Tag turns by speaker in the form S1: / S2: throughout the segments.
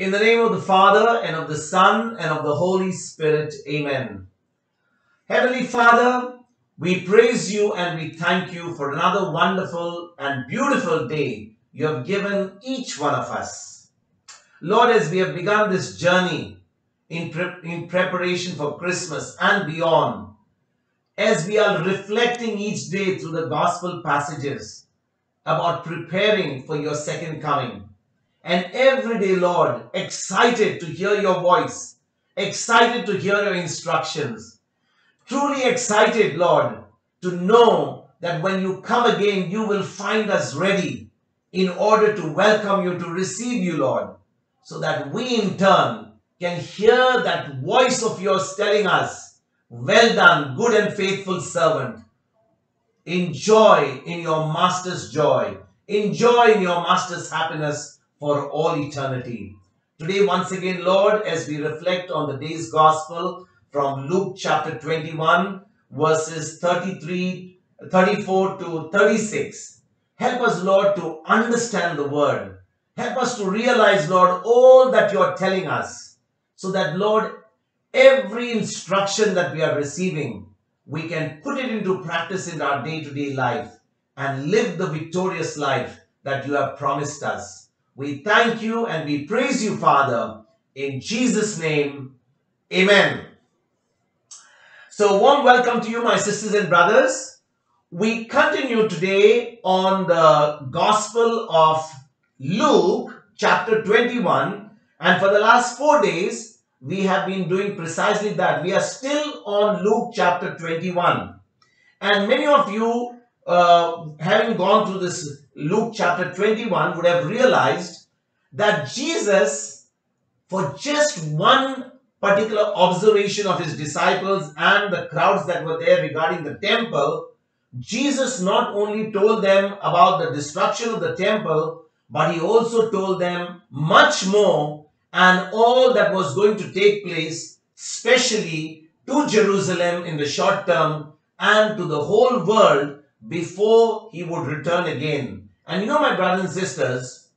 S1: In the name of the Father, and of the Son, and of the Holy Spirit. Amen. Heavenly Father, we praise you and we thank you for another wonderful and beautiful day you have given each one of us. Lord, as we have begun this journey in, pre- in preparation for Christmas and beyond, as we are reflecting each day through the gospel passages about preparing for your second coming, and every day, Lord, excited to hear your voice, excited to hear your instructions, truly excited, Lord, to know that when you come again, you will find us ready in order to welcome you, to receive you, Lord, so that we in turn can hear that voice of yours telling us, Well done, good and faithful servant. Enjoy in your master's joy. Enjoy in your master's happiness for all eternity. Today, once again, Lord, as we reflect on the day's gospel from Luke chapter 21, verses 33, 34 to 36, help us, Lord, to understand the word. Help us to realize, Lord, all that you are telling us, so that, Lord, every instruction that we are receiving, we can put it into practice in our day to day life and live the victorious life that you have promised us. We thank you and we praise you, Father. In Jesus' name, Amen. So, warm welcome to you, my sisters and brothers. We continue today on the Gospel of Luke, chapter 21. And for the last four days, we have been doing precisely that. We are still on Luke chapter 21. And many of you, uh, having gone through this Luke chapter 21, would have realized that Jesus, for just one particular observation of his disciples and the crowds that were there regarding the temple, Jesus not only told them about the destruction of the temple, but he also told them much more and all that was going to take place, especially to Jerusalem in the short term and to the whole world before he would return again. And you know, my brothers and sisters,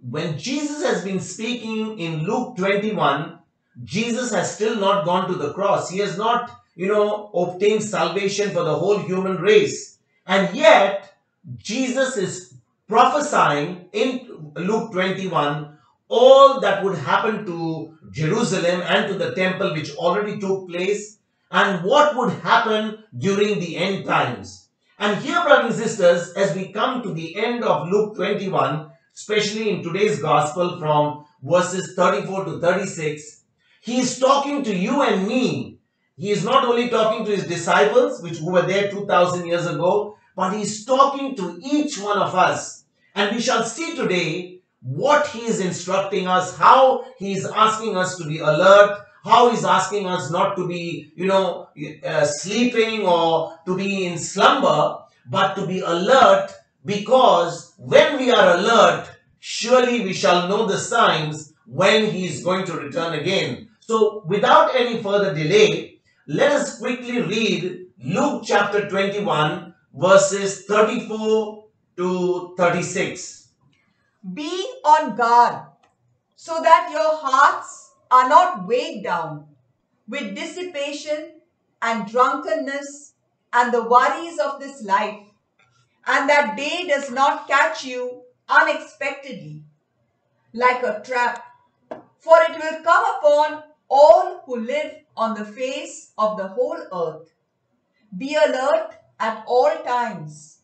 S1: when Jesus has been speaking in Luke 21, Jesus has still not gone to the cross. He has not, you know, obtained salvation for the whole human race. And yet, Jesus is prophesying in Luke 21 all that would happen to Jerusalem and to the temple, which already took place, and what would happen during the end times. And here, brothers and sisters, as we come to the end of Luke 21, especially in today's gospel from verses 34 to 36, he is talking to you and me. He is not only talking to his disciples, which were there 2000 years ago, but he is talking to each one of us. And we shall see today what he is instructing us, how he is asking us to be alert, how he's asking us not to be, you know, uh, sleeping or to be in slumber, but to be alert because when we are alert, surely we shall know the signs when he is going to return again. So, without any further delay, let us quickly read Luke chapter 21, verses 34 to 36.
S2: Be on guard so that your hearts are not weighed down with dissipation and drunkenness and the worries of this life, and that day does not catch you unexpectedly like a trap, for it will come upon all who live on the face of the whole earth. Be alert at all times,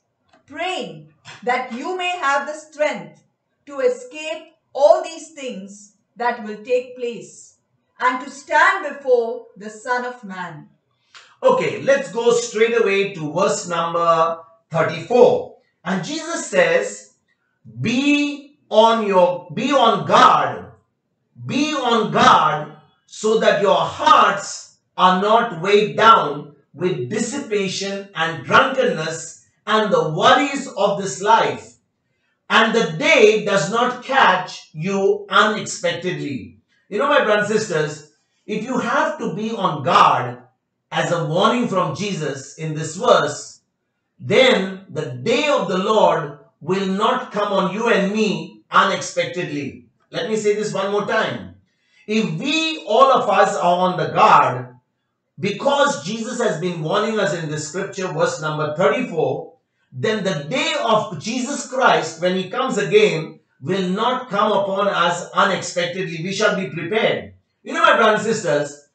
S2: praying that you may have the strength to escape all these things that will take place and to stand before the Son of Man.
S1: Okay, let's go straight away to verse number 34. And Jesus says, Be on your be on guard, be on guard so that your hearts are not weighed down with dissipation and drunkenness and the worries of this life, and the day does not catch you unexpectedly. You know, my brothers and sisters, if you have to be on guard as a warning from Jesus in this verse, then the day of the Lord will not come on you and me unexpectedly. Let me say this one more time. If we, all of us, are on the guard, because Jesus has been warning us in the scripture, verse number 34, then the day of Jesus Christ, when he comes again, will not come upon us unexpectedly. We shall be prepared. You know, my brothers and sisters,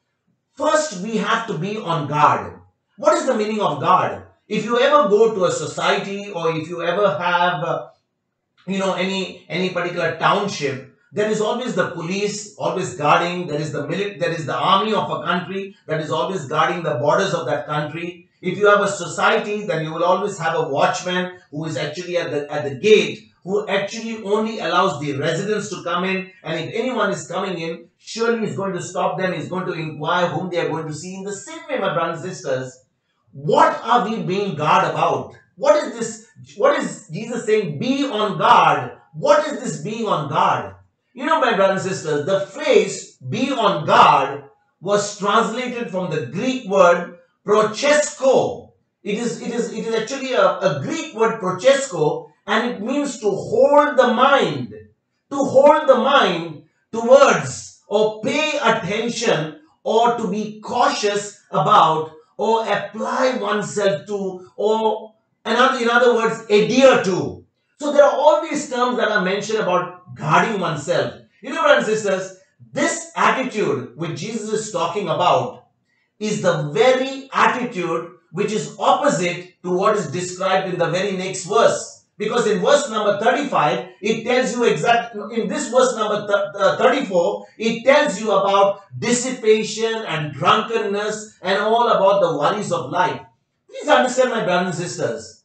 S1: first we have to be on guard. What is the meaning of guard? If you ever go to a society or if you ever have, uh, you know, any any particular township, there is always the police always guarding. There is the military. There is the army of a country that is always guarding the borders of that country. If you have a society, then you will always have a watchman who is actually at the at the gate who actually only allows the residents to come in. And if anyone is coming in surely he's going to stop them. He's going to inquire whom they are going to see. In the same way my brothers and sisters what are we being guard about? What is this what is jesus saying? Be on guard. What is this being on guard? You know my brothers and sisters the phrase be on guard was translated from the greek word prochesko it is it is it is actually a, a greek word prochesko and it means to hold the mind, to hold the mind towards or pay attention or to be cautious about or apply oneself to or another, in other words, adhere to. So there are all these terms that are mentioned about guarding oneself. You know, brothers and sisters, this attitude which Jesus is talking about is the very attitude which is opposite to what is described in the very next verse. Because in verse number 35, it tells you exactly, in this verse number uh, 34, it tells you about dissipation and drunkenness and all about the worries of life. Please understand, my brothers and sisters.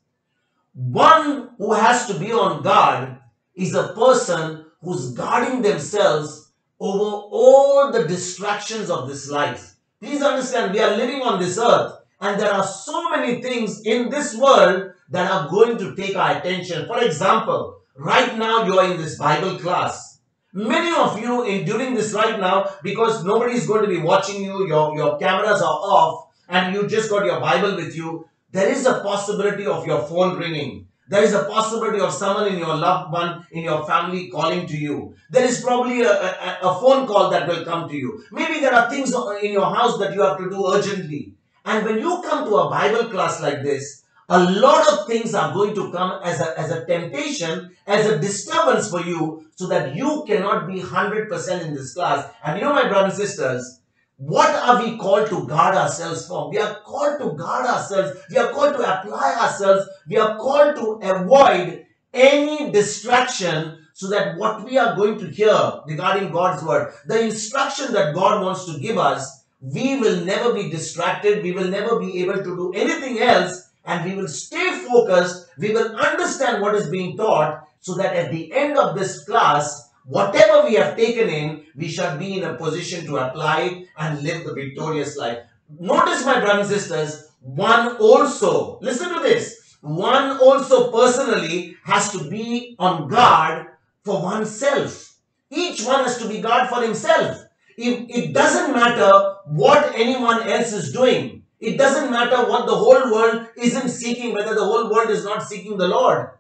S1: One who has to be on guard is a person who's guarding themselves over all the distractions of this life. Please understand, we are living on this earth and there are so many things in this world that are going to take our attention. For example, right now you are in this Bible class. Many of you in during this right now, because nobody is going to be watching you, your, your cameras are off, and you just got your Bible with you, there is a possibility of your phone ringing. There is a possibility of someone in your loved one, in your family calling to you. There is probably a, a, a phone call that will come to you. Maybe there are things in your house that you have to do urgently. And when you come to a Bible class like this, a lot of things are going to come as a, as a temptation, as a disturbance for you, so that you cannot be 100% in this class. And you know, my brothers and sisters, what are we called to guard ourselves from? We are called to guard ourselves. We are called to apply ourselves. We are called to avoid any distraction so that what we are going to hear regarding God's word, the instruction that God wants to give us, we will never be distracted. We will never be able to do anything else and we will stay focused. We will understand what is being taught so that at the end of this class, whatever we have taken in, we shall be in a position to apply and live the victorious life. Notice, my brothers and sisters, one also, listen to this, one also personally has to be on guard for oneself. Each one has to be guard for himself. It doesn't matter what anyone else is doing, it doesn't matter what the whole world isn't seeking, whether the whole world is not seeking the Lord.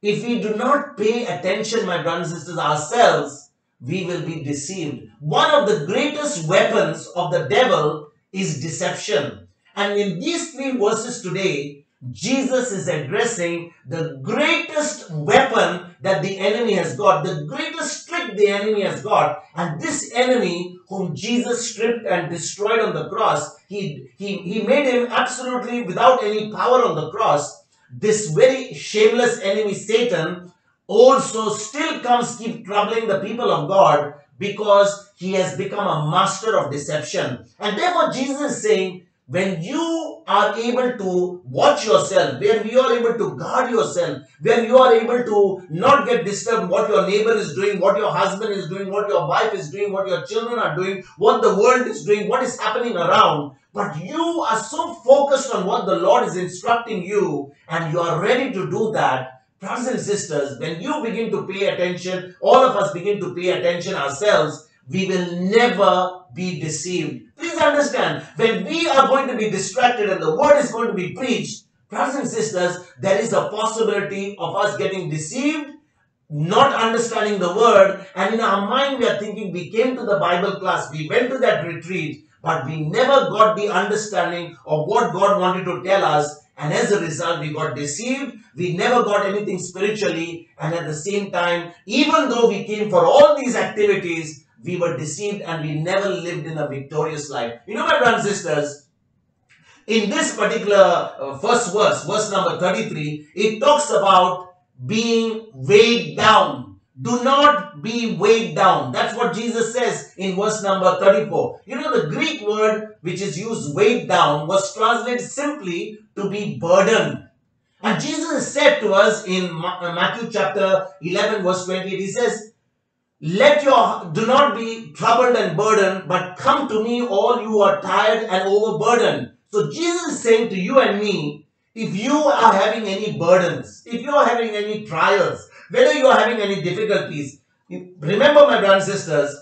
S1: If we do not pay attention, my brothers and sisters, ourselves, we will be deceived. One of the greatest weapons of the devil is deception. And in these three verses today, Jesus is addressing the greatest weapon that the enemy has got, the greatest trick the enemy has got. And this enemy, whom Jesus stripped and destroyed on the cross, he, he, he made him absolutely without any power on the cross. This very shameless enemy, Satan, also still comes keep troubling the people of God because he has become a master of deception. And therefore, Jesus is saying, when you are able to watch yourself, when you are able to guard yourself, when you are able to not get disturbed what your neighbor is doing, what your husband is doing, what your wife is doing, what your children are doing, what the world is doing, what is happening around, but you are so focused on what the Lord is instructing you and you are ready to do that, brothers and sisters, when you begin to pay attention, all of us begin to pay attention ourselves, we will never be deceived. Please understand, when we are going to be distracted and the word is going to be preached, brothers and sisters, there is a possibility of us getting deceived not understanding the word, and in our mind, we are thinking we came to the Bible class, we went to that retreat, but we never got the understanding of what God wanted to tell us. And as a result, we got deceived. We never got anything spiritually. And at the same time, even though we came for all these activities, we were deceived and we never lived in a victorious life. You know, my brothers and sisters, in this particular uh, first verse, verse number 33, it talks about being weighed down. Do not be weighed down. That's what Jesus says in verse number 34. You know, the Greek word which is used weighed down was translated simply to be burdened. And Jesus said to us in uh, Matthew chapter 11 verse 28, he says, let your, do not be troubled and burdened, but come to me all you are tired and overburdened. So Jesus is saying to you and me, if you are having any burdens, if you are having any trials, whether you are having any difficulties, remember my brothers and sisters,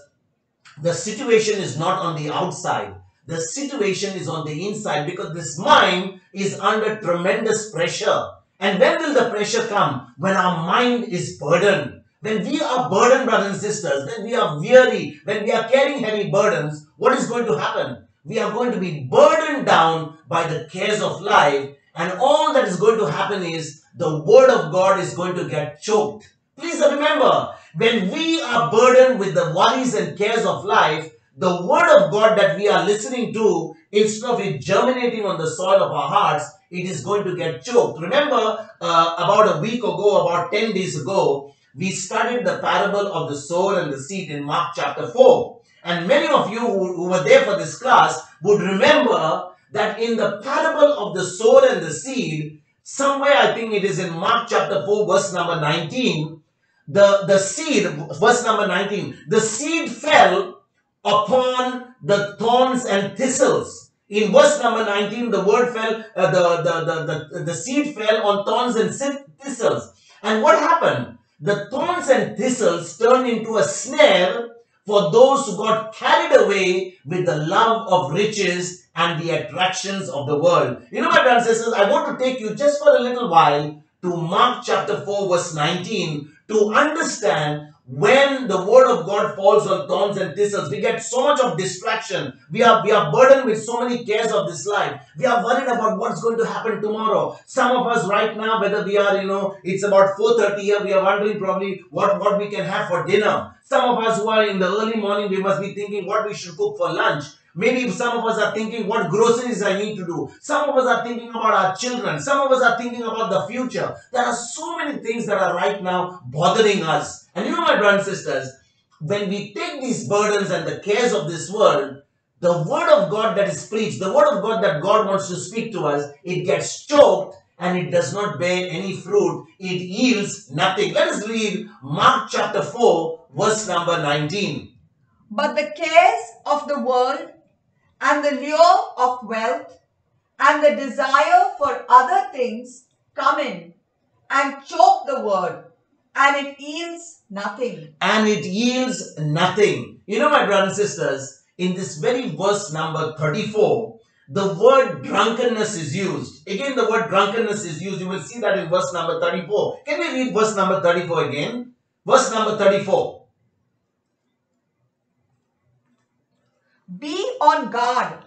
S1: the situation is not on the outside. The situation is on the inside because this mind is under tremendous pressure. And when will the pressure come? When our mind is burdened. When we are burdened, brothers and sisters, when we are weary, when we are carrying heavy burdens, what is going to happen? We are going to be burdened down by the cares of life and all that is going to happen is the word of God is going to get choked. Please remember, when we are burdened with the worries and cares of life, the word of God that we are listening to, instead of it germinating on the soil of our hearts, it is going to get choked. Remember, uh, about a week ago, about 10 days ago, we studied the parable of the sower and the seed in Mark chapter 4. And many of you who, who were there for this class would remember that in the parable of the sower and the seed, somewhere I think it is in Mark chapter 4, verse number 19, the, the seed, verse number 19, the seed fell upon the thorns and thistles. In verse number 19, the word fell, uh, the, the, the, the, the seed fell on thorns and thistles. And what happened? The thorns and thistles turned into a snare for those who got carried away with the love of riches and the attractions of the world. You know, my brothers and sisters, I want to take you just for a little while to Mark chapter 4, verse 19 to understand when the word of God falls on thorns and thistles, we get so much of distraction. We are, we are burdened with so many cares of this life. We are worried about what's going to happen tomorrow. Some of us right now, whether we are, you know, it's about 4.30 here, we are wondering probably what, what we can have for dinner. Some of us who are in the early morning, we must be thinking what we should cook for lunch. Maybe some of us are thinking what groceries I need to do. Some of us are thinking about our children. Some of us are thinking about the future. There are so many things that are right now bothering us. And you know, my brothers and sisters, when we take these burdens and the cares of this world, the word of God that is preached, the word of God that God wants to speak to us, it gets choked and it does not bear any fruit. It yields nothing. Let us read Mark chapter 4, verse number 19.
S2: But the cares of the world and the lure of wealth and the desire for other things come in and choke the word and it yields nothing.
S1: And it yields nothing. You know, my brothers and sisters, in this very verse number 34, the word drunkenness is used. Again, the word drunkenness is used. You will see that in verse number 34. Can we read verse number 34 again? Verse number 34.
S2: Be on guard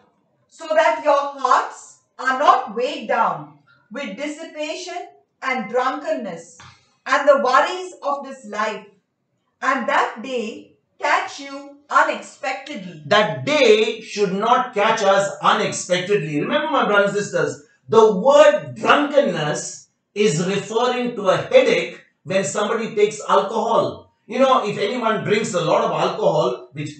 S2: so that your hearts are not weighed down with dissipation and drunkenness and the worries of this life, and that day catch you unexpectedly.
S1: That day should not catch us unexpectedly. Remember, my brothers and sisters, the word drunkenness is referring to a headache when somebody takes alcohol. You know, if anyone drinks a lot of alcohol, which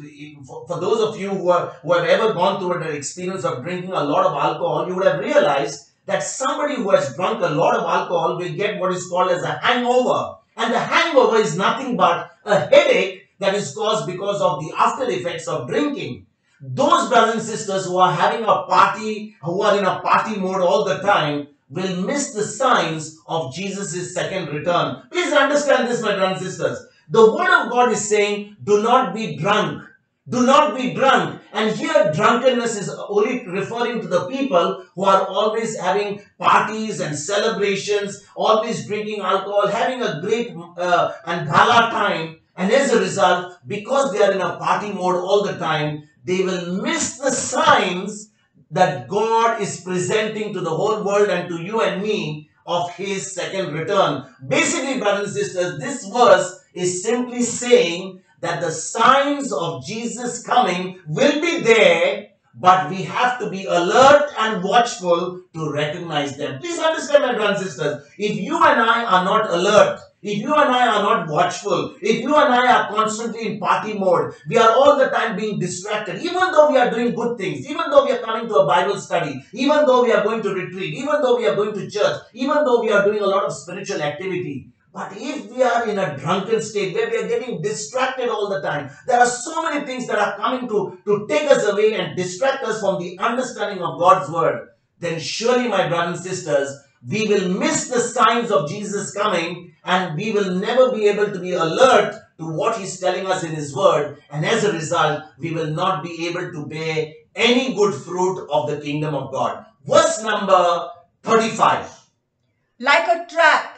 S1: for those of you who, are, who have ever gone through an experience of drinking a lot of alcohol, you would have realized that somebody who has drunk a lot of alcohol will get what is called as a hangover. And the hangover is nothing but a headache that is caused because of the after effects of drinking. Those brothers and sisters who are having a party, who are in a party mode all the time, will miss the signs of Jesus' second return. Please understand this, my brothers and sisters. The word of God is saying, do not be drunk. Do not be drunk. And here, drunkenness is only referring to the people who are always having parties and celebrations, always drinking alcohol, having a great uh, and gala time. And as a result, because they are in a party mode all the time, they will miss the signs that God is presenting to the whole world and to you and me of His second return. Basically, brothers and sisters, this verse is simply saying that the signs of Jesus coming will be there, but we have to be alert and watchful to recognize them. Please understand, my brothers and sisters, if you and I are not alert, if you and I are not watchful, if you and I are constantly in party mode, we are all the time being distracted, even though we are doing good things, even though we are coming to a Bible study, even though we are going to retreat, even though we are going to church, even though we are doing a lot of spiritual activity, but if we are in a drunken state where we are getting distracted all the time, there are so many things that are coming to, to take us away and distract us from the understanding of God's word, then surely, my brothers and sisters, we will miss the signs of Jesus coming and we will never be able to be alert to what He's telling us in His word. And as a result, we will not be able to bear any good fruit of the kingdom of God. Verse number 35.
S2: like a trap,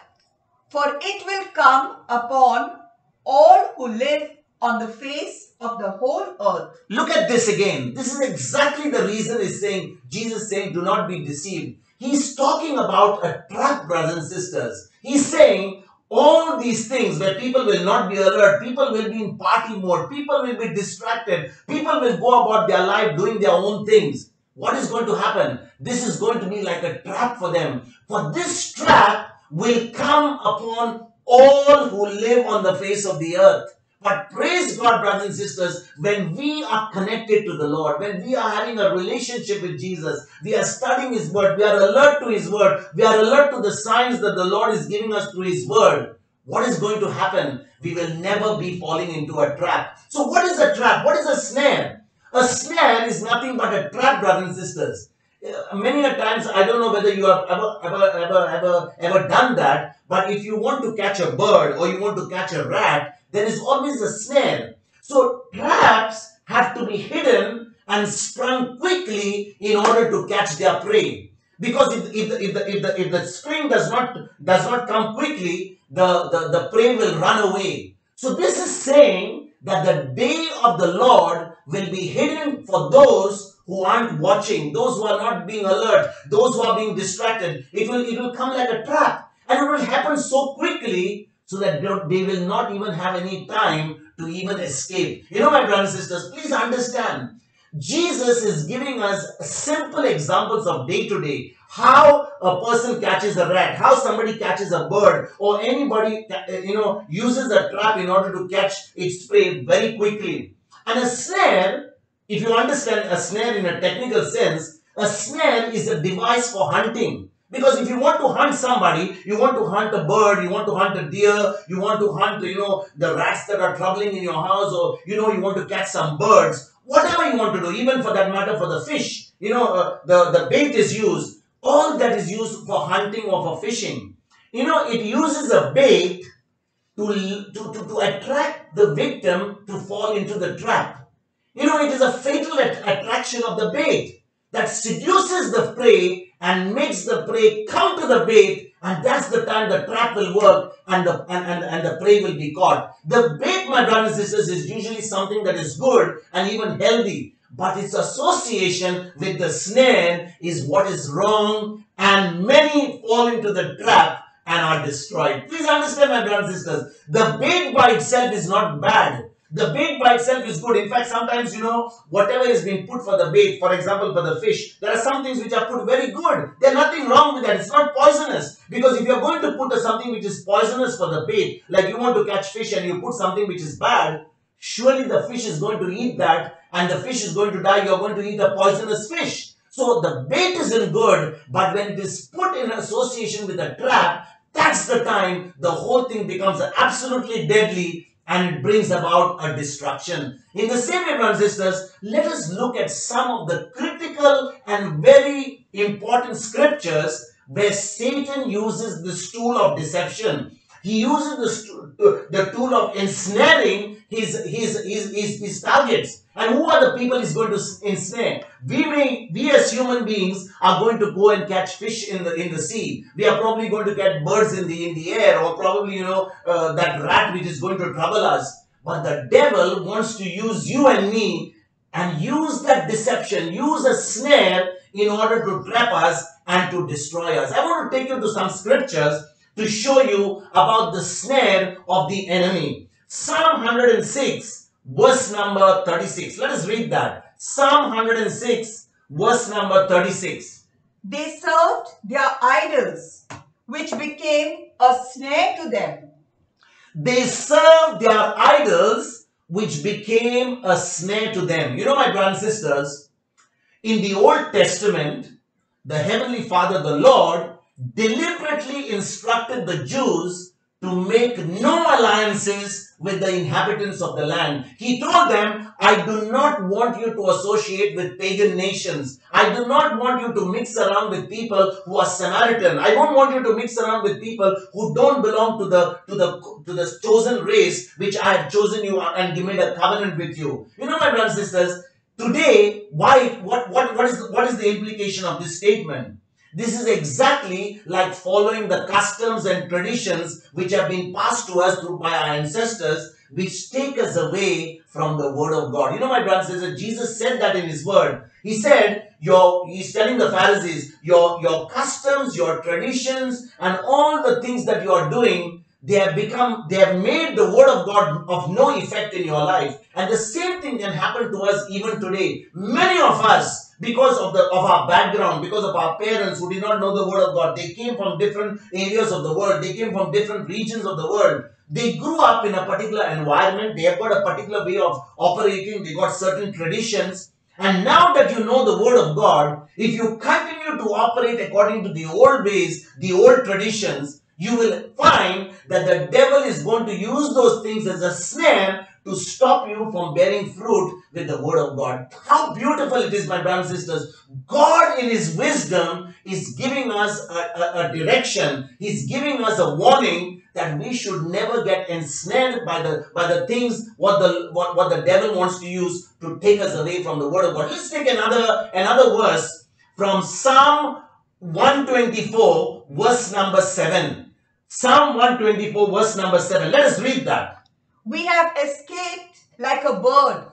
S2: for it will come upon all who live on the face of the whole earth.
S1: Look at this again. This is exactly the reason is saying, Jesus saying, do not be deceived. He's talking about a trap, brothers and sisters. He's saying all these things where people will not be alert, people will be in party mode, people will be distracted, people will go about their life doing their own things. What is going to happen? This is going to be like a trap for them. For this trap will come upon all who live on the face of the earth. But praise God, brothers and sisters, when we are connected to the Lord, when we are having a relationship with Jesus, we are studying His Word, we are alert to His Word, we are alert to the signs that the Lord is giving us through His Word. What is going to happen? We will never be falling into a trap. So, what is a trap? What is a snare? A snare is nothing but a trap, brothers and sisters. Uh, many a times, I don't know whether you have ever, ever, ever, ever, ever done that, but if you want to catch a bird or you want to catch a rat, there is always a snare. So traps have to be hidden and sprung quickly in order to catch their prey. Because if, if, the, if, the, if, the, if the spring does not does not come quickly, the, the, the prey will run away. So this is saying that the day of the Lord will be hidden for those who aren't watching, those who are not being alert, those who are being distracted. It will, it will come like a trap. And it will happen so quickly so that they will not even have any time to even escape. You know, my brothers and sisters, please understand. Jesus is giving us simple examples of day to day. How a person catches a rat, how somebody catches a bird, or anybody, you know, uses a trap in order to catch its prey very quickly. And a snare, if you understand a snare in a technical sense, a snare is a device for hunting. Because if you want to hunt somebody, you want to hunt a bird, you want to hunt a deer, you want to hunt, you know, the rats that are troubling in your house, or, you know, you want to catch some birds, whatever you want to do, even for that matter, for the fish, you know, uh, the, the bait is used, all that is used for hunting or for fishing. You know, it uses a bait to, to, to, to attract the victim to fall into the trap. You know, it is a fatal attraction of the bait that seduces the prey and makes the prey come to the bait and that's the time the trap will work and the and, and, and the prey will be caught. The bait, my brothers and sisters, is usually something that is good and even healthy. But its association with the snare is what is wrong, and many fall into the trap and are destroyed. Please understand, my brothers and sisters, the bait by itself is not bad. The bait by itself is good. In fact, sometimes, you know, whatever is being put for the bait, for example, for the fish, there are some things which are put very good. There's nothing wrong with that. It's not poisonous. Because if you're going to put something which is poisonous for the bait, like you want to catch fish and you put something which is bad, surely the fish is going to eat that and the fish is going to die. You're going to eat a poisonous fish. So the bait isn't good, but when it is put in association with a trap, that's the time the whole thing becomes absolutely deadly and it brings about a destruction. In the same way, brothers and sisters, let us look at some of the critical and very important scriptures where Satan uses this tool of deception. He uses the, the tool of ensnaring his, his, his, his, his targets. And who are the people he's going to ensnare? We may, we as human beings are going to go and catch fish in the in the sea. We are probably going to get birds in the in the air, or probably you know uh, that rat which is going to trouble us. But the devil wants to use you and me and use that deception, use a snare in order to trap us and to destroy us. I want to take you to some scriptures to show you about the snare of the enemy. Psalm 106, verse number 36. Let us read that. Psalm 106, verse number 36.
S2: They served their idols, which became a snare to them.
S1: They served their idols, which became a snare to them. You know, my brothers and sisters, in the Old Testament, the Heavenly Father, the Lord, deliberately instructed the Jews to make no alliances with the inhabitants of the land. He told them, I do not want you to associate with pagan nations. I do not want you to mix around with people who are Samaritan. I don't want you to mix around with people who don't belong to the to the to the chosen race which I have chosen you and made a covenant with you. You know, my brothers and sisters, today, why what what what is the, what is the implication of this statement? This is exactly like following the customs and traditions which have been passed to us through by our ancestors, which take us away from the word of God. You know, my brothers and sisters, Jesus said that in his word. He said, your, he's telling the Pharisees, your, your customs, your traditions, and all the things that you are doing, they have become, they have made the word of God of no effect in your life. And the same thing can happen to us even today. Many of us, because of the of our background, because of our parents who did not know the word of God, they came from different areas of the world, they came from different regions of the world. They grew up in a particular environment, they have got a particular way of operating, they got certain traditions. And now that you know the word of God, if you continue to operate according to the old ways, the old traditions, you will find that the devil is going to use those things as a snare to stop you from bearing fruit with the word of God. How beautiful it is, my brothers and sisters. God, in His wisdom, is giving us a, a- a direction. He's giving us a warning that we should never get ensnared by the by the things what the what, what the devil wants to use to take us away from the word of God. Let's take another another verse from Psalm 124, verse number 7. Psalm 124, verse number 7. Let us read that.
S2: We have escaped like a bird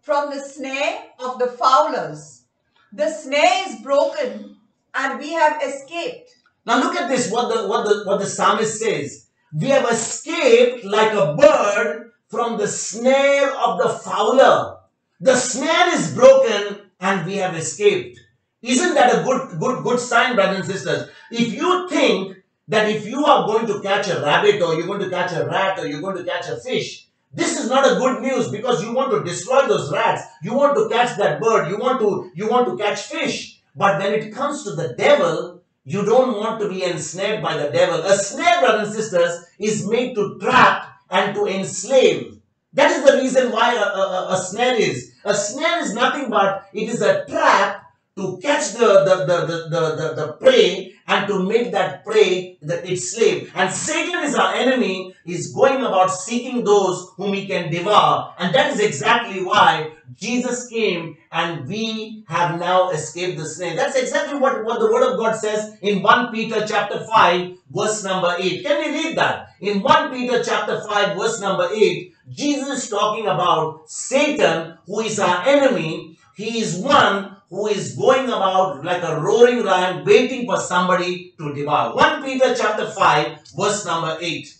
S2: from the snare of the fowlers. The snare is broken and we have escaped.
S1: Now look at this, what the what the what the psalmist says. We have escaped like a bird from the snare of the fowler. The snare is broken and we have escaped. Isn't that a good good good sign, brothers and sisters? If you think that if you are going to catch a rabbit or you're going to catch a rat or you're going to catch a fish, this is not a good news because you want to destroy those rats. You want to catch that bird. You want to you want to catch fish. But when it comes to the devil, you don't want to be ensnared by the devil. A snare, brothers and sisters, is made to trap and to enslave. That is the reason why a, a- a- snare is. A snare is nothing but it is a trap to catch the, the, the, the, the, the, the prey and to make that prey the, its slave. And Satan is our enemy, is going about seeking those whom he can devour. And that is exactly why Jesus came and we have now escaped the snare. That's exactly what, what the word of God says in 1 Peter chapter 5, verse number 8. Can we read that? In 1 Peter chapter 5, verse number 8, Jesus is talking about Satan, who is our enemy. He is one who is going about like a roaring lion waiting for somebody to devour. 1 Peter chapter 5 verse number 8.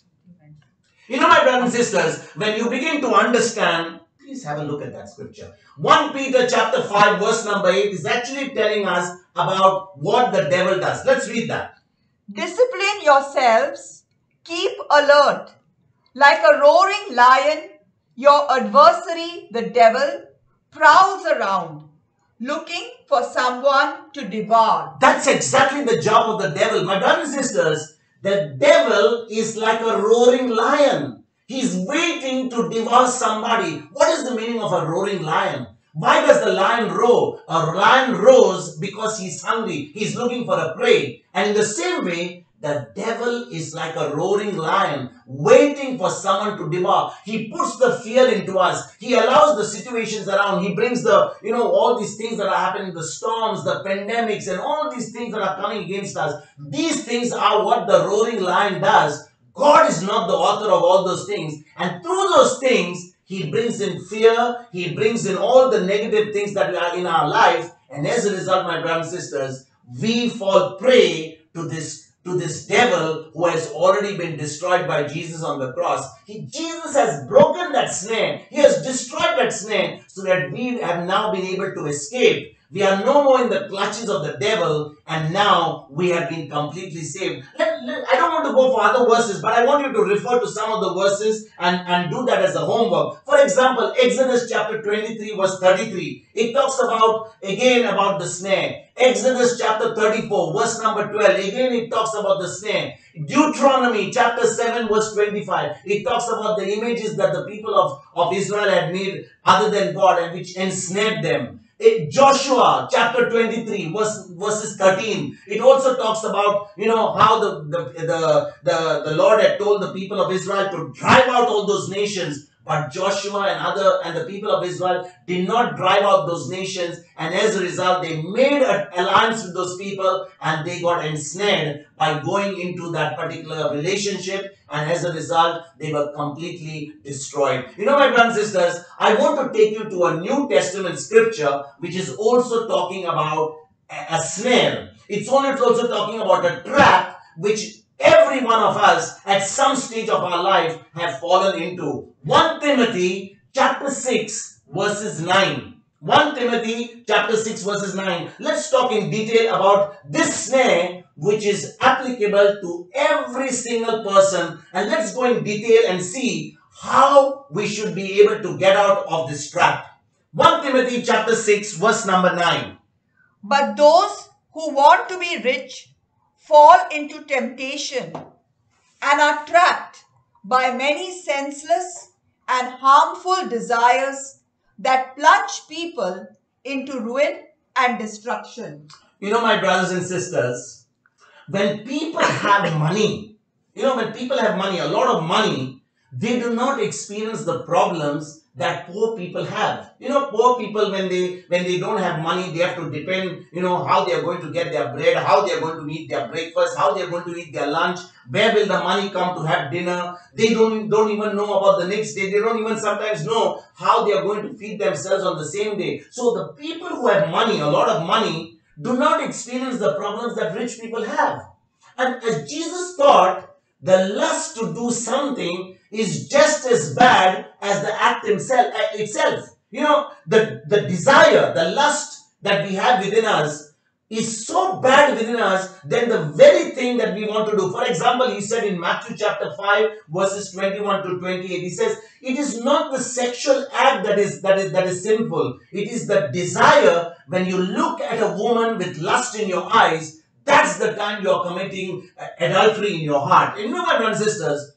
S1: You know my brothers and sisters, when you begin to understand, please have a look at that scripture. 1 Peter chapter 5 verse number 8 is actually telling us about what the devil does. Let's read that.
S2: Discipline yourselves, keep alert. Like a roaring lion, your adversary, the devil, prowls around, looking for someone to devour.
S1: That's exactly the job of the devil. My brothers and sisters, the devil is like a roaring lion. He's waiting to devour somebody. What is the meaning of a roaring lion? Why does the lion roar? A lion roars because he's hungry. He's looking for a prey. And in the same way, the devil is like a roaring lion waiting for someone to devour. He puts the fear into us. He allows the situations around. He brings the, you know, all these things that are happening, the storms, the pandemics, and all these things that are coming against us. These things are what the roaring lion does. God is not the author of all those things. And through those things, he brings in fear. He brings in all the negative things that are in our life. And as a result, my brothers and sisters, we fall prey to this to this devil who has already been destroyed by Jesus on the cross. He, Jesus has broken that snare. He has destroyed that snare so that we have now been able to escape we are no more in the clutches of the devil, and now we have been completely saved. Let, let, to go for other verses, but I want you to refer to some of the verses and, and do that as a homework. For example, Exodus chapter 23, verse 33. It talks about, again, about the snare. Exodus chapter 34, verse number 12. Again, it talks about the snare. Deuteronomy chapter 7, verse 25. It talks about the images that the people of, of Israel had made other than God and which ensnared them. In Joshua chapter 23 verse, verses 13 it also talks about you know how the, the the the the Lord had told the people of Israel to drive out all those nations but Joshua and other and the people of Israel did not drive out those nations, and as a result, they made an alliance with those people and they got ensnared by going into that particular relationship, and as a result, they were completely destroyed. You know, my brothers and sisters, I want to take you to a New Testament scripture which is also talking about a, snare. It's also talking about a trap which every one of us at some stage of our life have fallen into. 1 Timothy chapter 6 verses 9. 1 Timothy chapter 6 verses 9. Let's talk in detail about this snare which is applicable to every single person and let's go in detail and see how we should be able to get out of this trap. 1 Timothy chapter 6 verse number 9.
S2: But those who want to be rich fall into temptation and are trapped by many senseless and harmful desires that plunge people into ruin and destruction.
S1: You know, my brothers and sisters, when people have money, you know, when people have money, a lot of money, they do not experience the problems that poor people have. You know, poor people when they when they don't have money, they have to depend, you know, how they are going to get their bread, how they are going to eat their breakfast, how they are going to eat their lunch, where will the money come to have dinner. They don't don't even know about the next day. They don't even sometimes know how they are going to feed themselves on the same day. So the people who have money, a lot of money, do not experience the problems that rich people have. And as Jesus taught, the lust to do something is just as bad as the act himself, uh, itself. You know, the, the desire, the lust that we have within us is so bad within us than the very thing that we want to do. For example, he said in Matthew chapter 5 verses 21 to 28, he says, it is not the sexual act that is, that is, that is sinful. It is the desire when you look at a woman with lust in your eyes, that's the time you are committing uh, adultery in your heart. And my brothers and sisters,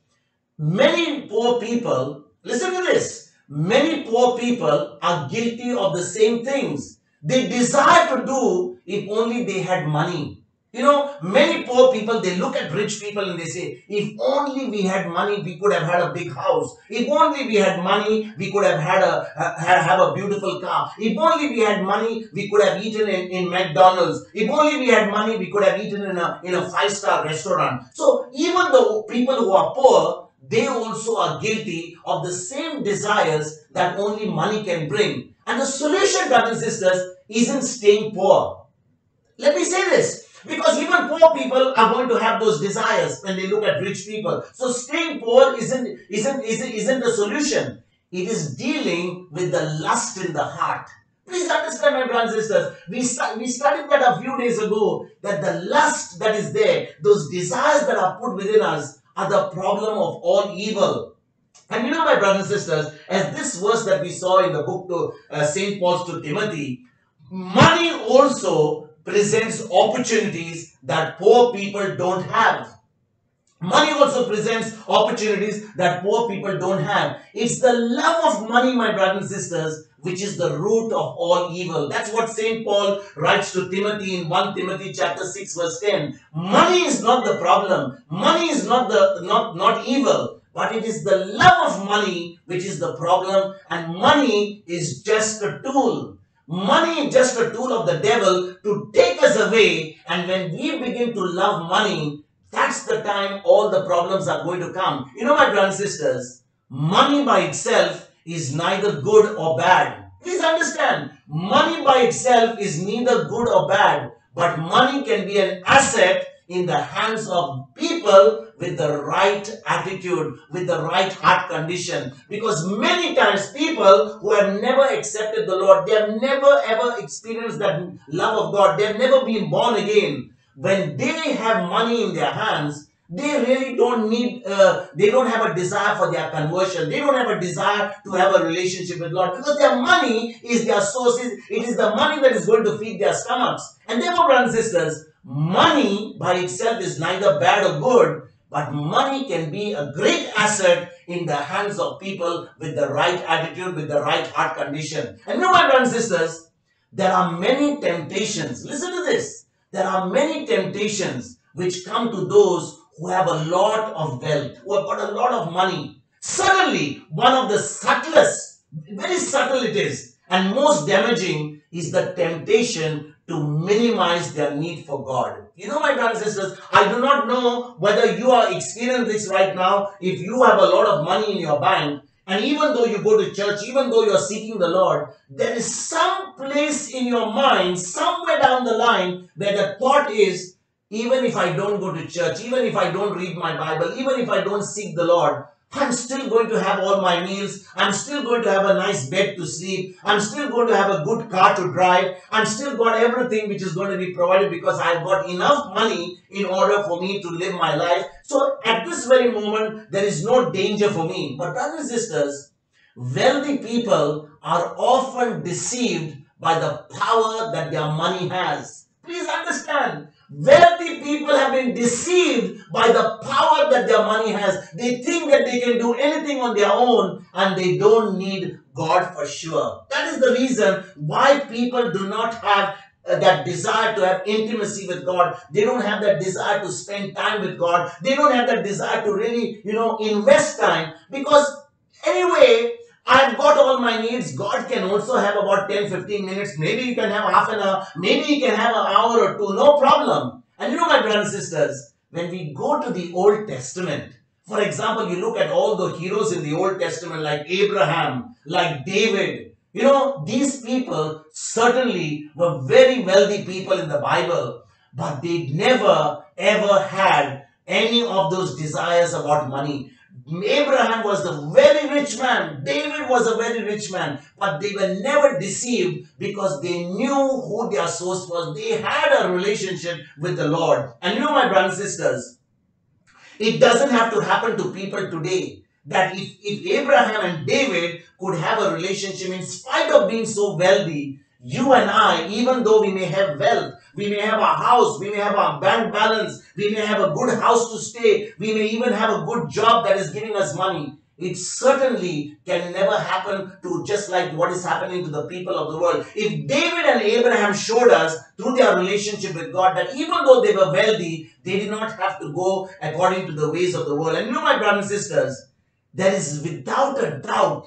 S1: Many poor people, listen to this, many poor people are guilty of the same things. They desire to do if only they had money. You know, many poor people, they look at rich people and they say, if only we had money, we could have had a big house. If only we had money, we could have had a, have, have a beautiful car. If only we had money, we could have eaten in, in McDonald's. If only we had money, we could have eaten in a, in a five-star restaurant. So even the people who are poor, they also are guilty of the same desires that only money can bring. And the solution, brothers and sisters, isn't staying poor. Let me say this. Because even poor people are going to have those desires when they look at rich people. So staying poor isn't, isn't, isn't, isn't the solution. It is dealing with the lust in the heart. Please understand, my brothers and sisters. We, we studied that a few days ago that the lust that is there, those desires that are put within us, are the problem of all evil. And you know, my brothers and sisters, as this verse that we saw in the book to uh, St. Paul's to Timothy, money also presents opportunities that poor people don't have. Money also presents opportunities that poor people don't have. It's the love of money, my brothers and sisters, which is the root of all evil. That's what St. Paul writes to Timothy in 1 Timothy chapter 6 verse 10. Money is not the problem. Money is not the not, not evil. But it is the love of money which is the problem, and money is just a tool. Money is just a tool of the devil to take us away, and when we begin to love money, that's the time all the problems are going to come. You know, my brothers and sisters, money by itself is neither good or bad. Please understand, money by itself is neither good or bad, but money can be an asset in the hands of people with the right attitude, with the right heart condition. Because many times people who have never accepted the Lord, they have never ever experienced that love of God, they have never been born again. When they have money in their hands, they really don't need uh, they don't have a desire for their conversion. They don't have a desire to have a relationship with lord because their money is their sources. It is the money that is going to feed their stomachs. And therefore brothers and sisters money by itself is neither bad or good but money can be a great asset in the hands of people with the right attitude with the right heart condition. And you know my brothers and sisters? There are many temptations. Listen to this there are many temptations which come to those who have a lot of wealth, who have got a lot of money. Suddenly, one of the subtlest, very subtle it is, and most damaging is the temptation to minimize their need for God. You know, my brothers and sisters, I do not know whether you are experiencing this right now. If you have a lot of money in your bank, and even though you go to church, even though you're seeking the Lord, there is some place in your mind, somewhere down the line, where the thought is, even if I don't go to church, even if I don't read my Bible, even if I don't seek the Lord, I'm still going to have all my meals. I'm still going to have a nice bed to sleep. I'm still going to have a good car to drive. I'm still got everything which is going to be provided because I've got enough money in order for me to live my life. So at this very moment, there is no danger for me. But brothers and sisters, wealthy people are often deceived by the power that their money has. Please understand. Wealthy people have been deceived by the power that their money has. They think that they can do anything on their own and they don't need God for sure. That is the reason why people do not have uh, that desire to have intimacy with God. They don't have that desire to spend time with God. They don't have that desire to really, you know, invest time because anyway, I've got all my needs. God can also have about 10, 15 minutes. Maybe you can have half an hour. Maybe you can have an hour or two. No problem. And you know, my brothers and sisters, when we go to the Old Testament, for example, you look at all the heroes in the Old Testament like Abraham, like David. You know, these people certainly were very wealthy people in the Bible, but they never ever had any of those desires about money. Abraham was a very rich man. David was a very rich man. But they were never deceived because they knew who their source was. They had a relationship with the Lord. And you know, my brothers and sisters, it doesn't have to happen to people today. That if, if Abraham and David could have a relationship in spite of being so wealthy, you and I, even though we may have wealth, we may have a house, we may have a bank balance, we may have a good house to stay, we may even have a good job that is giving us money. It certainly can never happen to just like what is happening to the people of the world. If David and Abraham showed us through their relationship with God that even though they were wealthy, they did not have to go according to the ways of the world. And you know, my brothers and sisters, there is without a doubt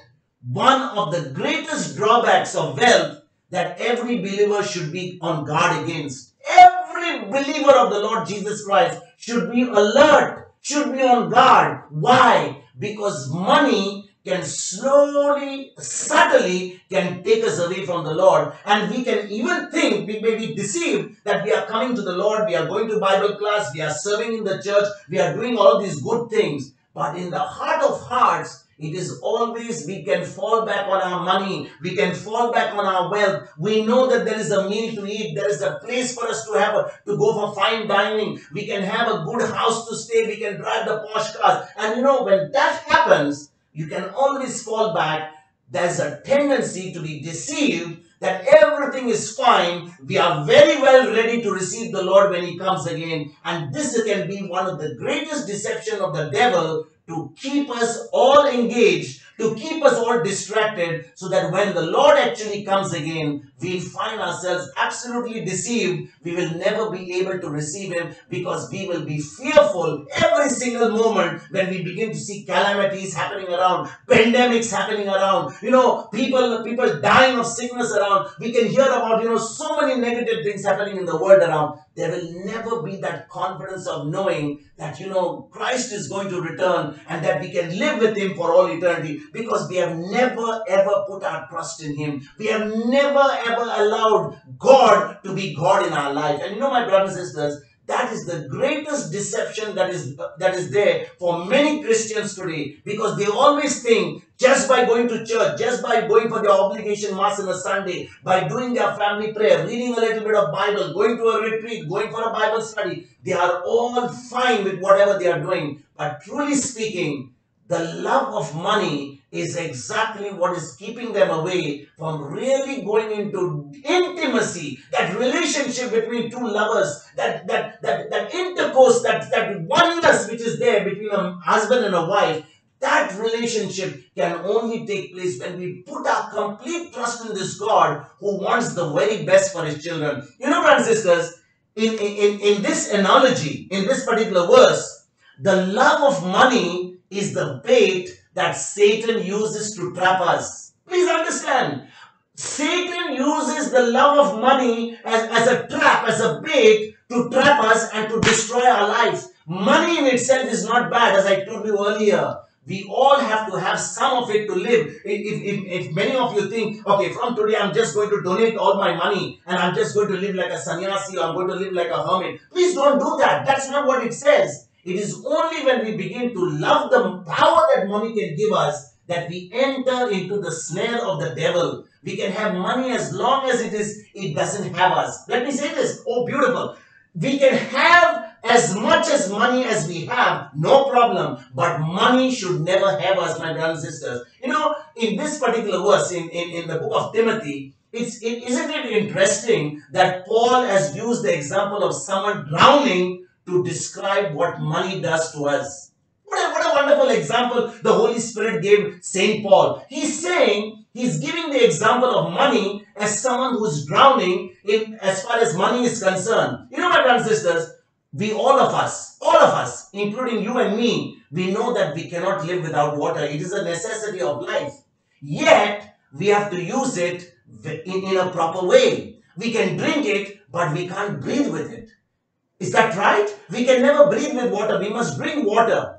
S1: one of the greatest drawbacks of wealth that every believer should be on guard against. Every believer of the Lord Jesus Christ should be alert, should be on guard. Why? Because money can slowly, subtly can take us away from the Lord. And we can even think, we may be deceived that we are coming to the Lord, we are going to Bible class, we are serving in the church, we are doing all these good things. But in the heart of hearts, it is always we can fall back on our money. We can fall back on our wealth. We know that there is a meal to eat. There is a place for us to have a, to go for fine dining. We can have a good house to stay. We can drive the posh cars. And you know, when that happens, you can always fall back there's a tendency to be deceived that everything is fine. We are very well ready to receive the Lord when He comes again. And this can be one of the greatest deception of the devil to keep us all engaged to keep us all distracted so that when the Lord actually comes again, we'll find ourselves absolutely deceived. We will never be able to receive Him because we will be fearful every single moment when we begin to see calamities happening around, pandemics happening around, you know, people, people dying of sickness around. We can hear about, you know, so many negative things happening in the world around. There will never be that confidence of knowing that, you know, Christ is going to return and that we can live with Him for all eternity because we have never ever put our trust in Him. We have never ever allowed God to be God in our life. And you know, my brothers and sisters, that is the greatest deception that is that is there for many Christians today because they always think just by going to church, just by going for their obligation mass on a Sunday, by doing their family prayer, reading a little bit of Bible, going to a retreat, going for a Bible study, they are all fine with whatever they are doing. But truly speaking, the love of money is exactly what is keeping them away from really going into intimacy, that relationship between two lovers, that that that, that intercourse, that, that oneness which is there between a husband and a wife. That relationship can only take place when we put our complete trust in this God who wants the very best for his children. You know, brothers and sisters, in, in, in this analogy, in this particular verse, the love of money is the bait that Satan uses to trap us. Please understand. Satan uses the love of money as, as a trap, as a bait to trap us and to destroy our lives. Money in itself is not bad, as I told you earlier. We all have to have some of it to live. If, if, if, many of you think, okay, from today I'm just going to donate all my money and I'm just going to live like a sannyasi or I'm going to live like a hermit, please don't do that. That's not what it says. It is only when we begin to love the power that money can give us that we enter into the snare of the devil. We can have money as long as it is, it doesn't have us. Let me say this. Oh, beautiful. We can have as much as money as we have, no problem. But money should never have us, my brothers and sisters. You know, in this particular verse, in, in, in the book of Timothy, it's, it, isn't it interesting that Paul has used the example of someone drowning to describe what money does to us. What a, what a wonderful example the Holy Spirit gave St. Paul. He's saying, he's giving the example of money as someone who's drowning in as far as money is concerned. You know, my brothers and sisters, we all of us, all of us, including you and me, we know that we cannot live without water. It is a necessity of life. Yet, we have to use it in, in a proper way. We can drink it, but we can't breathe with it. Is that right? We can never breathe with water. We must drink water.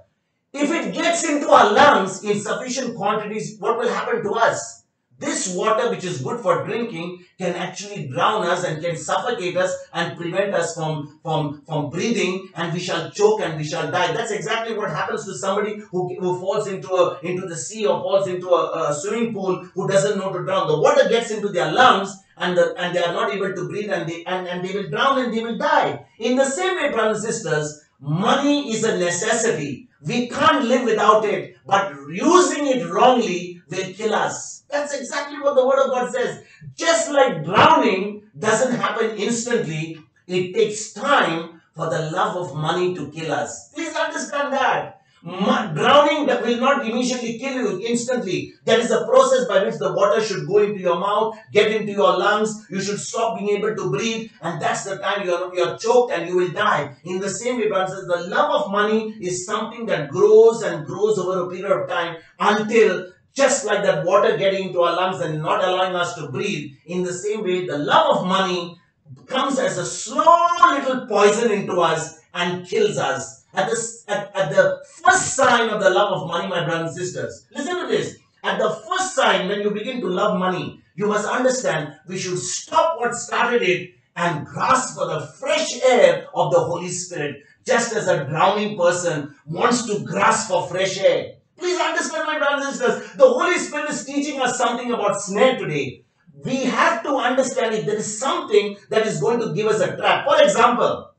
S1: If it gets into our lungs in sufficient quantities, what will happen to us? This water, which is good for drinking, can actually drown us and can suffocate us and prevent us from, from, from breathing and we shall choke and we shall die. That's exactly what happens to somebody who, who falls into, a, into the sea or falls into a, a swimming pool who doesn't know to drown. The water gets into their lungs and, the, and they are not able to breathe and they, and, and they will drown and they will die. In the same way, brothers and sisters, money is a necessity. We can't live without it, but using it wrongly will kill us. That's exactly what the Word of God says. Just like drowning doesn't happen instantly, it takes time for the love of money to kill us. Please understand that. Drowning that will not immediately kill you instantly. There is a process by which the water should go into your mouth, get into your lungs. You should stop being able to breathe, and that's the time you are, you are choked and you will die. In the same way, brothers, the love of money is something that grows and grows over a period of time until just like that water getting into our lungs and not allowing us to breathe. In the same way, the love of money comes as a slow little poison into us and kills us. At the, at, at the first sign of the love of money, my brothers and sisters, listen to this. At the first sign, when you begin to love money, you must understand we should stop what started it and grasp for the fresh air of the Holy Spirit, just as a drowning person wants to grasp for fresh air. Please understand, my brothers and sisters, the Holy Spirit is teaching us something about snare today. We have to understand if there is something that is going to give us a trap. For example,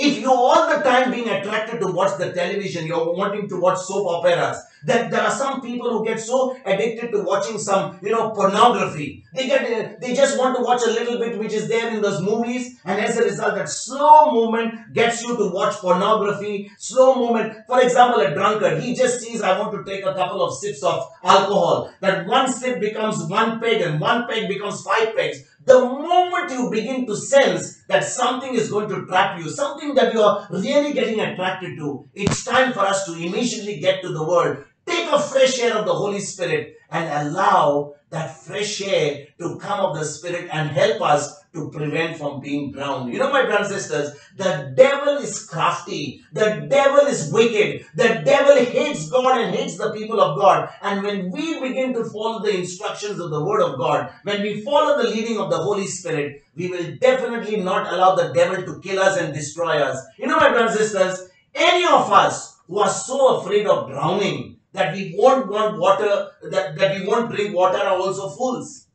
S1: if you're all the time being attracted to watch the television, you're wanting to watch soap operas, That there are some people who get so addicted to watching some, you know, pornography. They get, they just want to watch a little bit which is there in those movies, and as a result, that slow movement gets you to watch pornography. Slow movement. For example, a drunkard, he just sees, I want to take a couple of sips of alcohol. That one sip becomes one peg, and one peg becomes five pegs. The moment you begin to sense that something is going to trap you, something that you are really getting attracted to, it's time for us to immediately get to the word. Take a fresh air of the Holy Spirit and allow that fresh air to come of the Spirit and help us to prevent from being drowned. You know, my brothers and sisters, the devil is crafty. The devil is wicked. The devil hates God and hates the people of God. And when we begin to follow the instructions of the Word of God, when we follow the leading of the Holy Spirit, we will definitely not allow the devil to kill us and destroy us. You know, my brothers and sisters, any of us who are so afraid of drowning that we won't want water, that, that we won't drink water are also fools.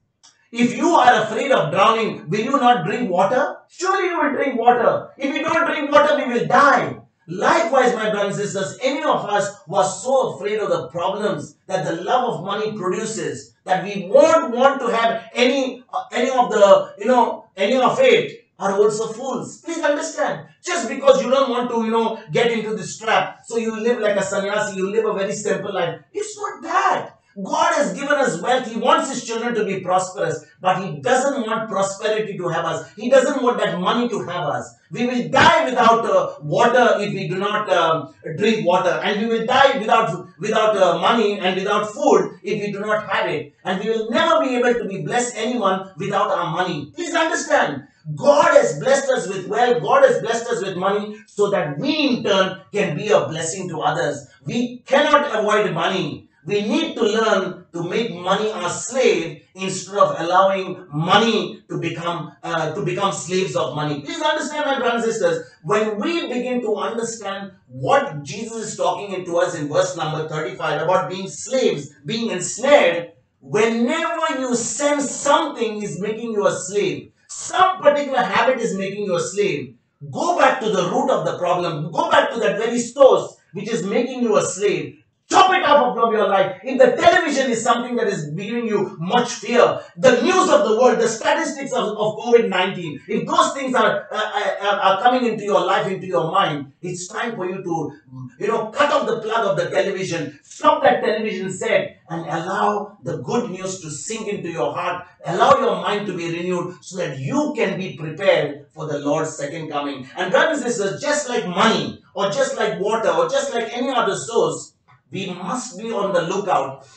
S1: If you are afraid of drowning, will you not drink water? Surely you will drink water. If you don't drink water, we will die. Likewise, my brothers and sisters, any of us was so afraid of the problems that the love of money produces that we won't want to have any any of the you know any of it are also fools. Please understand. Just because you don't want to, you know, get into this trap, so you live like a sannyasi, you live a very simple life. It's not that. God has given us wealth. He wants His children to be prosperous, but He doesn't want prosperity to have us. He doesn't want that money to have us. We will die without uh, water if we do not um, drink water, and we will die without without uh, money and without food if we do not have it. And we will never be able to be bless anyone without our money. Please understand. God has blessed us with wealth. God has blessed us with money so that we in turn can be a blessing to others. We cannot avoid money. We need to learn to make money our slave instead of allowing money to become uh, to become slaves of money. Please understand, my brothers and sisters, when we begin to understand what Jesus is talking into us in verse number 35 about being slaves, being ensnared, whenever you sense something is making you a slave, some particular habit is making you a slave, go back to the root of the problem. Go back to that very source which is making you a slave Chop it off from your life. If the television is something that is giving you much fear, the news of the world, the statistics of, of COVID 19, if those things are, uh, uh, are coming into your life, into your mind, it's time for you to, you know, cut off the plug of the television, stop that television set, and allow the good news to sink into your heart. Allow your mind to be renewed so that you can be prepared for the Lord's second coming. And brothers and sisters, just like money, or just like water, or just like any other source, we must be on the lookout.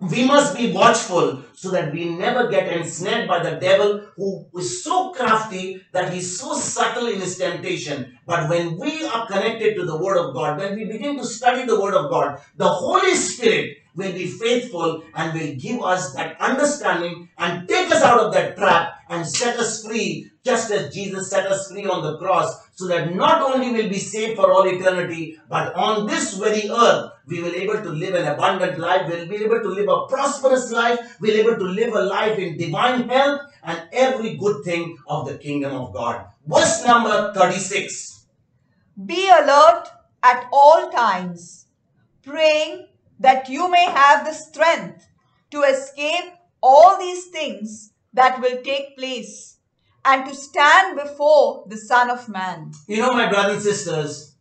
S1: We must be watchful so that we never get ensnared by the devil who is so crafty that he's so subtle in his temptation. But when we are connected to the Word of God, when we begin to study the Word of God, the Holy Spirit will be faithful and will give us that understanding and take us out of that trap and set us free just as Jesus set us free on the cross so that not only will be saved for all eternity but on this very earth we will able to live an abundant life. We'll be able to live a prosperous life. We'll able to live a life in divine health and every good thing of the kingdom of God. Verse number 36
S2: Be alert at all times, praying that you may have the strength to escape all these things that will take place and to stand before the Son of Man.
S1: You know, my brothers and sisters,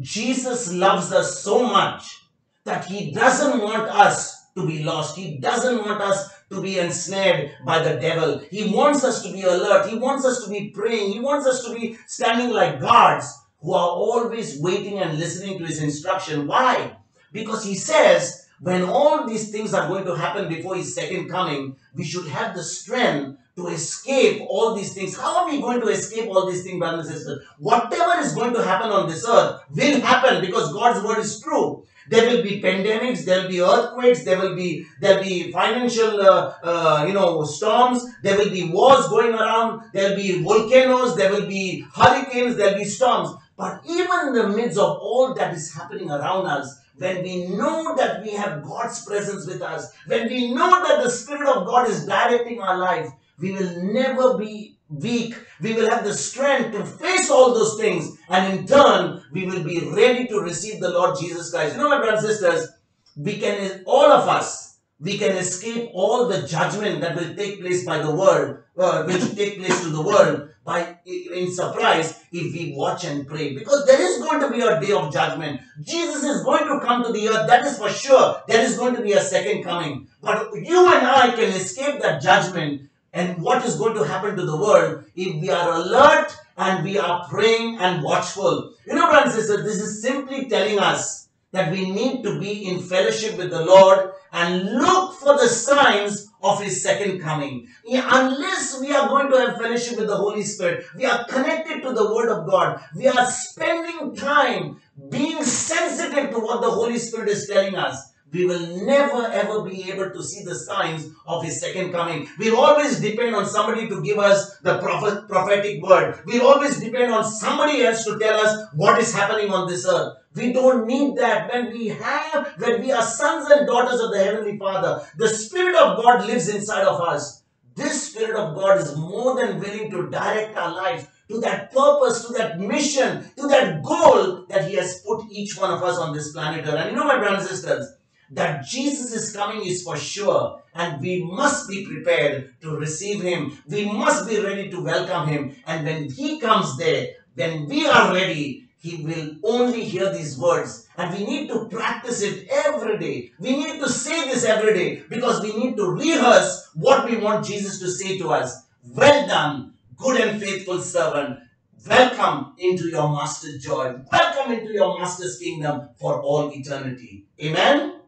S1: Jesus loves us so much that He doesn't want us to be lost. He doesn't want us to be ensnared by the devil. He wants us to be alert. He wants us to be praying. He wants us to be standing like guards who are always waiting and listening to His instruction. Why? Because He says, when all these things are going to happen before His second coming, we should have the strength to escape all these things. How are we going to escape all these things, brothers and sisters? Whatever is going to happen on this earth will happen because God's word is true. There will be pandemics, there will be earthquakes, there will be there will be financial uh, uh, you know storms, there will be wars going around, there will be volcanoes, there will be hurricanes, there will be storms. But even in the midst of all that is happening around us, when we know that we have God's presence with us, when we know that the Spirit of God is directing our life, we will never be weak. We will have the strength to face all those things, and in turn, we will be ready to receive the Lord Jesus Christ. You know, my brothers and sisters, we can, all of us, we can escape all the judgment that will take place by the world, uh, will take place to the world by in surprise if we watch and pray. Because there is going to be a day of judgment. Jesus is going to come to the earth that is for sure. There is going to be a second coming. But you and i can escape that judgment and what is going to happen to the world if we are alert and we are praying and watchful you know brothers and sisters this is simply telling us that we need to be in fellowship with the lord and look for the signs of his second coming. Unless we are going to have fellowship with the Holy Spirit, we are connected to the Word of God, we are spending time being sensitive to what the Holy Spirit is telling us. We will never ever be able to see the signs of His second coming. We'll always depend on somebody to give us the prophet, prophetic word. We'll always depend on somebody else to tell us what is happening on this earth. We don't need that. When we have, when we are sons and daughters of the Heavenly Father, the Spirit of God lives inside of us. This Spirit of God is more than willing to direct our lives to that purpose, to that mission, to that goal that He has put each one of us on this planet. And you know, my brothers and sisters, that Jesus is coming is for sure, and we must be prepared to receive Him. We must be ready to welcome Him. And when He comes there, when we are ready, he will only hear these words. And we need to practice it every day. We need to say this every day because we need to rehearse what we want Jesus to say to us. Well done, good and faithful servant. Welcome into your master's joy. Welcome into your master's kingdom for all eternity. Amen.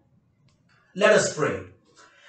S1: Let us pray.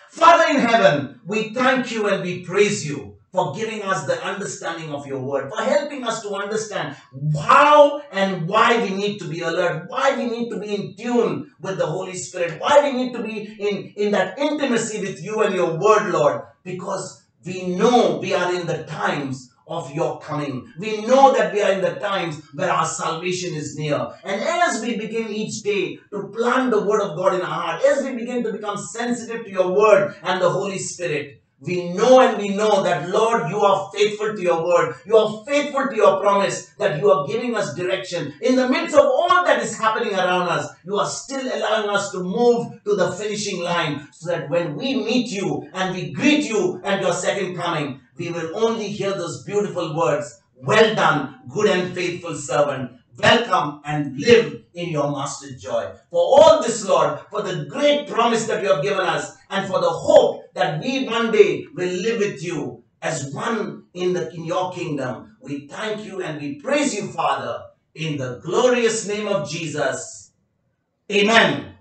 S1: Father in heaven, we thank you and we praise you for giving us the understanding of your word, for helping us to understand how and why we need to be alert, why we need to be in tune with the Holy Spirit, why we need to be in, in that intimacy with you and your word, Lord, because we know we are in the times of your coming. We know that we are in the times where our salvation is near. And as we begin each day to plant the word of God in our heart, as we begin to become sensitive to your word and the Holy Spirit, we know and we know that Lord, you are faithful to your word. You are faithful to your promise that you are giving us direction. In the midst of all that is happening around us, you are still allowing us to move to the finishing line so that when we meet you and we greet you at your second coming, we will only hear those beautiful words. Well done, good and faithful servant welcome and live in your master's joy. For all this, Lord, for the great promise that you have given us, and for the hope that we one day will live with you as one in the in your kingdom. We thank you and we praise you, Father, in the glorious name of Jesus. Amen.